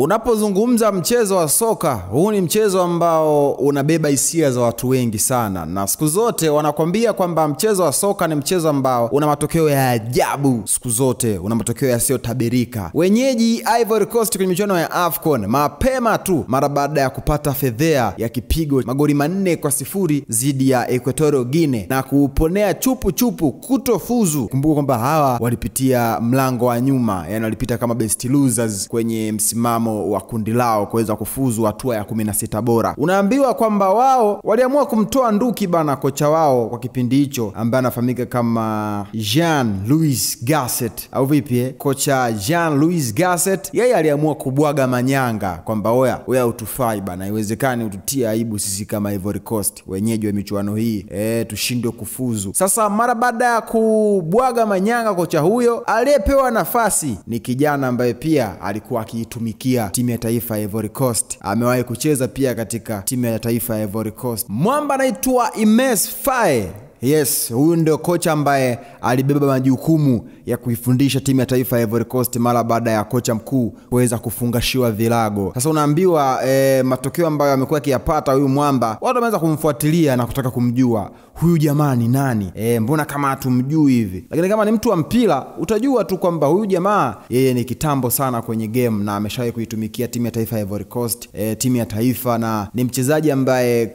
Unapozungumza mchezo wa soka, huu ni mchezo ambao unabeba hisia za watu wengi sana, na siku zote wanakwambia kwamba mchezo wa soka ni mchezo ambao una matokeo ya ajabu, siku zote una matokeo yasiyotabirika. Wenyeji Ivory Coast kwenye michuano ya AFCON mapema tu mara baada ya kupata fedhea ya kipigo magoli manne kwa sifuri dhidi ya Equatorial Guinea na kuponea chupu chupu kutofuzu. Kumbuka kwamba hawa walipitia mlango wa nyuma, yani walipita kama best losers kwenye msimamo wa kundi lao kuweza kufuzu hatua ya 16 bora. Unaambiwa kwamba wao waliamua kumtoa nduki bana kocha wao kwa kipindi hicho ambaye anafahamika kama Jean Louis Gasset au vipi eh? Kocha Jean Louis Gasset yeye aliamua kubwaga manyanga kwamba oya oya, utufai bana, haiwezekani ututie aibu sisi kama Ivory Coast wenyeji wa michuano hii eh, tushindwe kufuzu. Sasa mara baada ya kubwaga manyanga, kocha huyo aliyepewa nafasi ni kijana ambaye pia alikuwa akiitumikia timu ya taifa ya Ivory Coast. Amewahi kucheza pia katika timu ya taifa ya Ivory Coast. Mwamba anaitwa Imes Faye. Yes, huyu ndio kocha ambaye alibeba majukumu ya kuifundisha timu ya taifa ya Ivory Coast mara baada ya kocha mkuu kuweza kufungashiwa vilago. Sasa unaambiwa e, matokeo ambayo amekuwa akiyapata huyu mwamba, watu wameanza kumfuatilia na kutaka kumjua huyu jamaa ni nani, eh, mbona kama hatumjui hivi. Lakini kama ni mtu wa mpira utajua tu kwamba huyu jamaa yeye ni kitambo sana kwenye game na ameshawahi kuitumikia timu ya taifa ya Ivory Coast, e, timu ya taifa na ni mchezaji ambaye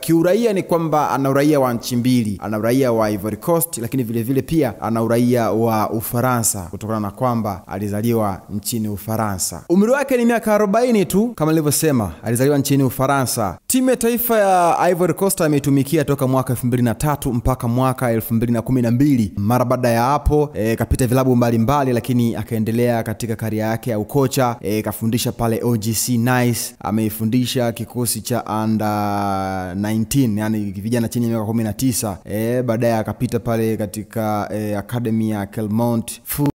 kiuraia ki ni kwamba ana uraia wa nchi mbili ana uraia wa Ivory Coast lakini vile vile pia ana uraia wa Ufaransa kutokana na kwamba alizaliwa nchini Ufaransa. Umri wake ni miaka 40 tu kama nilivyosema, alizaliwa nchini Ufaransa. Timu ya taifa ya Ivory Coast ameitumikia toka mwaka 2003 mpaka mwaka 2012. Mara baada ya hapo e, kapita vilabu mbalimbali, mbali, lakini akaendelea katika karia yake ya ukocha e, kafundisha pale OGC Nice, ameifundisha kikosi cha under 19 yani vijana chini ya miaka 19 e, baadaye akapita pale katika e, academy ya Kelmont Foot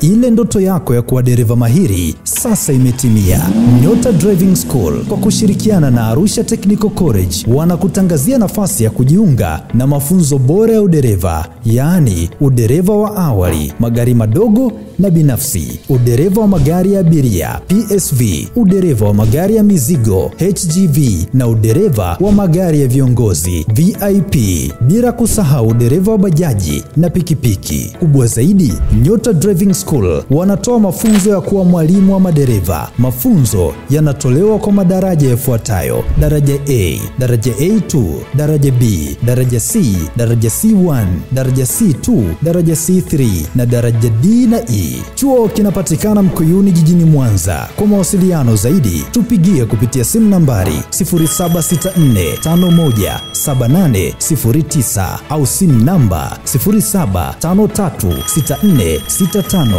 Ile ndoto yako ya kuwa dereva mahiri sasa imetimia. Nyota Driving School kwa kushirikiana na Arusha Technical College wanakutangazia nafasi ya kujiunga na mafunzo bora ya udereva, yaani udereva wa awali, magari madogo na binafsi, udereva wa magari ya abiria PSV, udereva wa magari ya mizigo HGV na udereva wa magari ya viongozi VIP, bila kusahau udereva wa bajaji na pikipiki. Kubwa zaidi, Nyota Driving School wanatoa mafunzo ya kuwa mwalimu wa madereva. Mafunzo yanatolewa kwa madaraja yafuatayo: daraja A, daraja A2, daraja B, daraja C, daraja C1, daraja C2, daraja C3 na daraja D na E. Chuo kinapatikana Mkuyuni jijini Mwanza. Kwa mawasiliano zaidi tupigie kupitia simu nambari 0764517809 au simu namba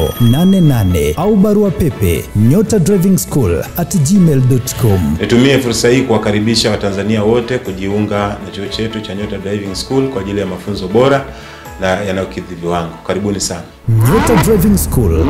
0753646588 au barua pepe nyota driving school at gmail.com. Nitumie fursa hii kuwakaribisha Watanzania wote kujiunga na chuo chetu cha Nyota Driving School kwa ajili ya mafunzo bora na yanayokidhi viwango. Karibuni sana. Nyota Driving School